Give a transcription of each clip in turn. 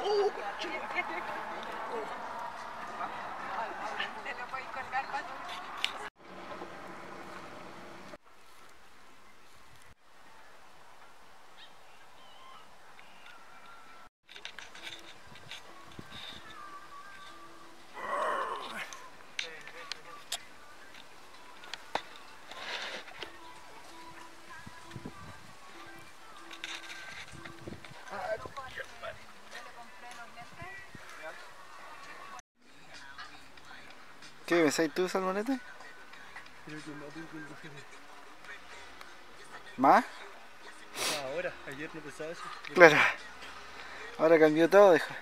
Oh, God. ¿Qué pensáis tú, Salmonete? Creo que más. Ah, ahora, ayer no pensaba eso. Claro. Ahora cambió todo, dijo.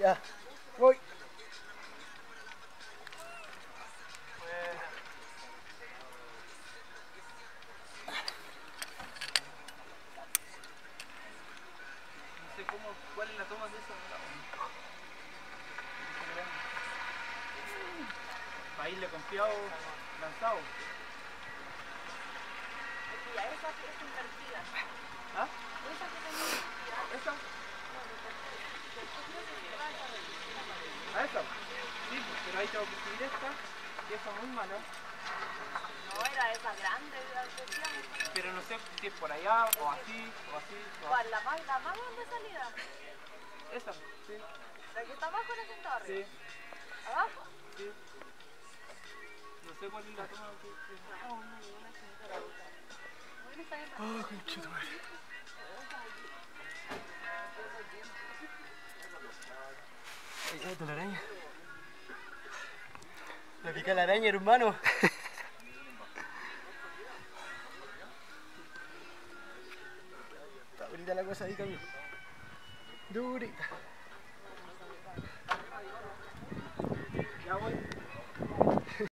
Ya, voy. No sé cómo, cuál es la toma de eso. Para irle confiado, lanzado. Ya, esa es invertida. ¿Ah? Esa que tenía invertida. ¿Esa? ¿A esa? Sí, pero ahí tengo que subir esta, y esa muy mala. No, era esa grande, la decíamos. Pero no sé si es por allá, o así, o así, o. ¿Cuál? ¿La más, la más grande salida? Esa, sí, ¿La que está abajo o la que está sí? ¿Abajo? sí. Sé cuál es conchetumare. Ahí está la araña. Me pica la araña, hermano. Está bonita la cosa ahí, Camilo. Durita.